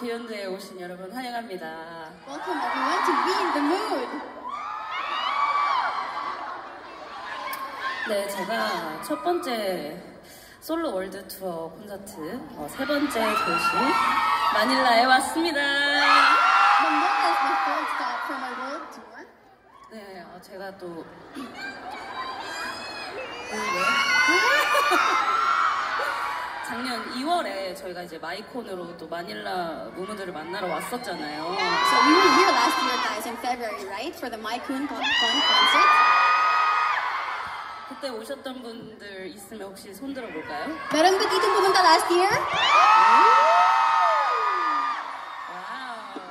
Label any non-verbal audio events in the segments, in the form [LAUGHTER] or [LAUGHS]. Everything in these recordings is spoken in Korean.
비욘드에 오신 여러분 환영합니다. Welcome everyone to Be in the Mood. 네, 제가 첫 번째 솔로 월드 투어 콘서트 어, 세 번째 도시 마닐라에 왔습니다. Manila is my third stop for my world tour. 네, 어, 제가 또 네. 작년 2월에 저희가 이제 MY CON으로 또 마닐라 무무들을 만나러 왔었잖아요. So we were here last year, guys, in February, right, for the My Con Con Con concert. 그때 오셨던 분들 있으면 혹시 손 들어볼까요? Meron ba dito pumunta last year? 와우.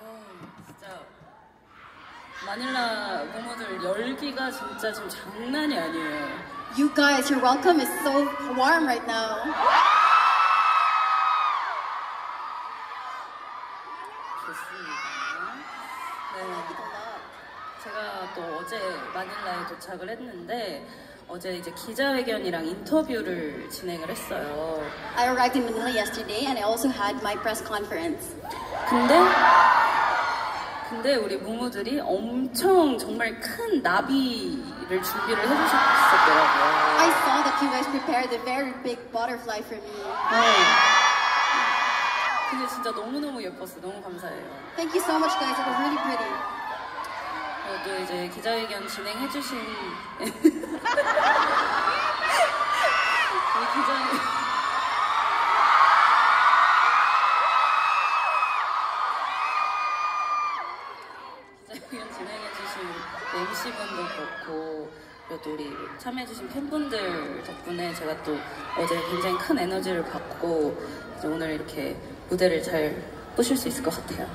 어, 진짜 마닐라 무무들 열기가 진짜 지금 장난이 아니에요. You guys, your welcome is so warm right now. 좋습니다. 네. 제가 또 어제 마닐라에 도착을 했는데 어제 이제 기자회견이랑 인터뷰를 진행을 했어요. I arrived in Manila yesterday and I also had my press conference. 근데 근데 우리 무무들이 엄청 정말 큰 나비를 준비를 해주셨었더라고요. I saw that you guys prepared a very big butterfly for me. 네. 근데 진짜 너무너무 예뻤어요. 너무 감사해요. Thank you so much, guys. It was really pretty. 어, 또 이제 기자회견 진행해주신 우리 기자 기자회견 MC분도 그렇고 그리고 또 우리 참여해주신 팬분들 덕분에 제가 또 어제 굉장히 큰 에너지를 받고 오늘 이렇게 무대를 잘 부실 수 있을 것 같아요.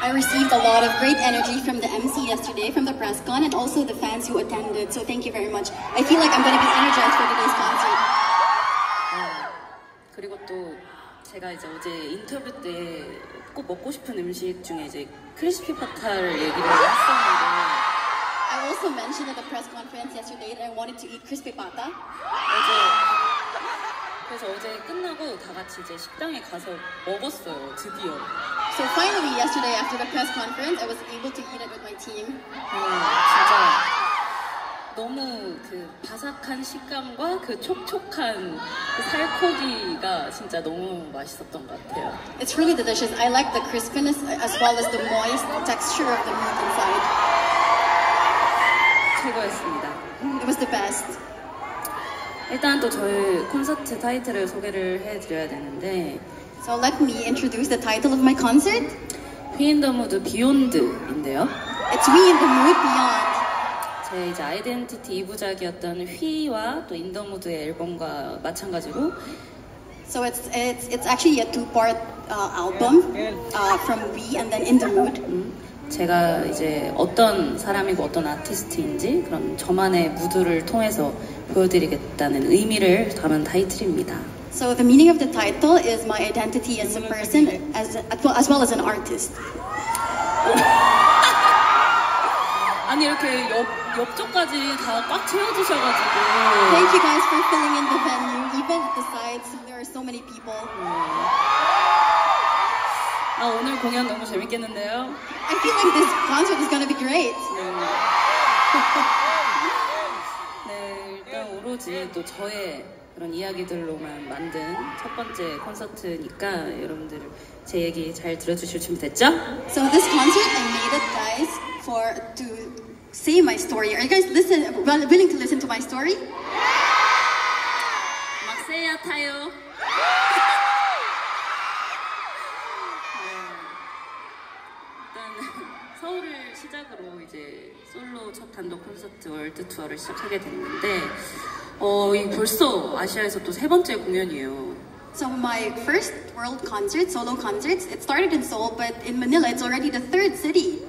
I received a lot of great energy from the MC yesterday, from the press con, and also the fans who attended. So thank you very much. I feel like I'm going to be energized for today's concert. 네. 그리고 또 제가 이제 어제 인터뷰 때 꼭 먹고 싶은 음식 중에 이제 크리스피 파타를 얘기를 했었는데 I also mentioned at the press conference yesterday that I wanted to eat crispy pata. 어제 그래서 어제 끝나고 다 같이 이제 식당에 가서 먹었어요 드디어. So finally, yesterday after the press conference, I was able to eat it with my team. 네, 진짜 너무 그 바삭한 식감과 그 촉촉한 그 살코기가 진짜 너무 맛있었던 것 같아요. It's really delicious. I like the crispiness as well as the moist texture of the meat inside. 최고였습니다. It was the best. 일단 또 저희 콘서트 타이틀을 소개를 해드려야 되는데 So let me introduce the title of my concert. 휘인더무드 비욘드인데요. It's We in the Mood Beyond. 제 이제 아이덴티티 2부작이었던 휘와 또 인더무드의 앨범과 마찬가지로 So it's it's it's actually a two-part uh, album uh, from We and then In the Mood. 음, 제가 이제 어떤 사람이고 어떤 아티스트인지 그런 저만의 무드를 통해서 보여드리겠다는 의미를 담은 타이틀입니다. So the meaning of the title is my identity as a person, as as well as, an artist. 아니 이렇게 옆, 옆쪽까지 다 꽉 채워주셔가지고 Thank you guys for filling in the venue, even at the sides. There are so many people. 아 오늘 공연 너무 재밌겠는데요? I feel like this concert is gonna be great. 네, 일단 오로지 또 저의 그런 이야기들로만 만든 첫 번째 콘서트니까 여러분들 제 얘기 잘 들어주실 준비 됐죠? So this concert, I made it, guys, for to say my story. Are you guys listen willing to listen to my story? 막세야 타요. 일단 서울을 시작으로 이제 솔로 첫 단독 콘서트 월드 투어를 시작하게 됐는데 어, 이 벌써 아시아에서 또 세 번째 공연이에요. So my first world concert, solo concerts, it started in Seoul, but in Manila, it's already the third city.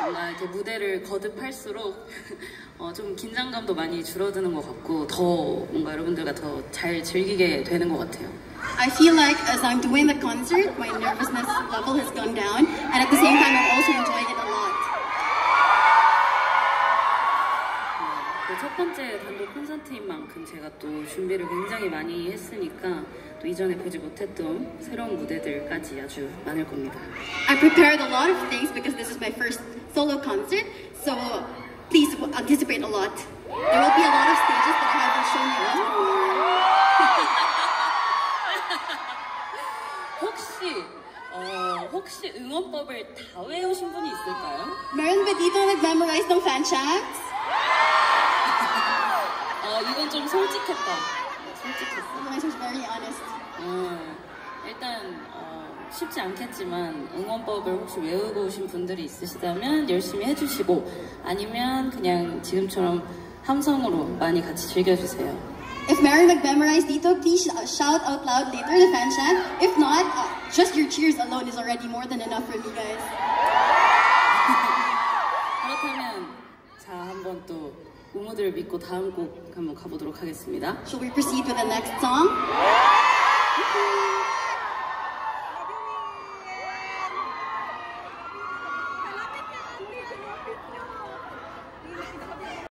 뭔가 이렇게 무대를 거듭할수록 [LAUGHS] 어, 좀 긴장감도 많이 줄어드는 것 같고 더 뭔가 여러분들과 더 잘 즐기게 되는 것 같아요. I feel like as I'm doing the concert, my nervousness level has gone down, and at the same time, I'm also enjoying it a lot. 네, 또 첫 번째 단독 콘서트인 만큼 제가 또 준비를 굉장히 많이 했으니까 또 이전에 보지 못했던 새로운 무대들까지 아주 많을 겁니다. I prepared a lot of things because this is my first solo concert, so please anticipate a lot. There will be a lot of stages that I haven't shown you 혹시 응원법을 다 외우신 분이 있을까요? Meron ba dito nag-memorize ng fan chants? [LAUGHS] 어, 이건 좀 솔직했다. 솔직했어. Guys are very honest. 어, 일단 어, 쉽지 않겠지만 응원법을 혹시 외우고 오신 분들이 있으시다면 열심히 해주시고 아니면 그냥 지금처럼 함성으로 많이 같이 즐겨주세요. If Mary nag-memorize dito, please uh, shout out loud later the fan chant. If not, uh, just your cheers alone is already more than enough for me, guys. [LAUGHS] 그렇다면 자 한번 또 우무들을 믿고 다음 곡 한번 가보도록 하겠습니다. Shall we proceed with the next song? [LAUGHS]